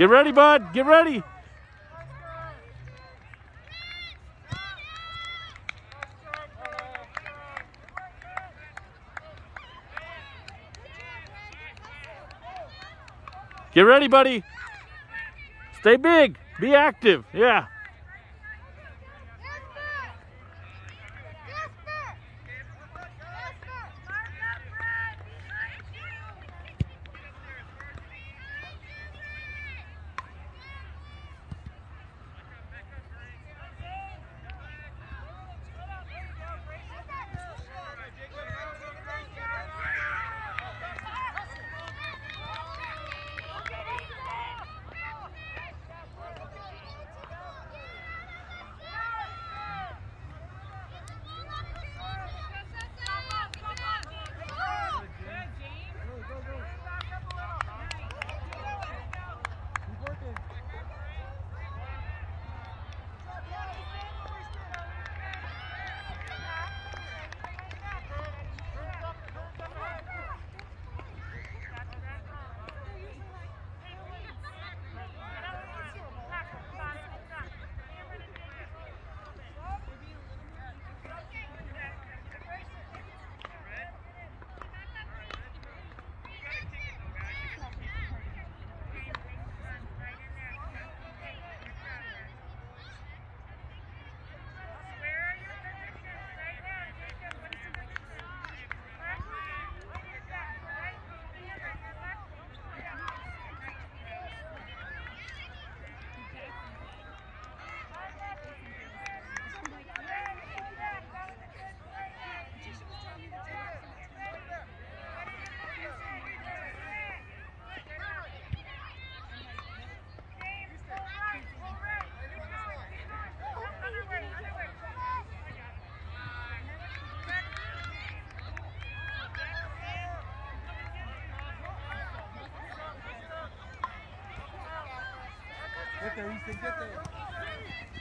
Get ready, bud. Get ready. Get ready, buddy. Stay big. Be active. Yeah. Это, видите, где-то...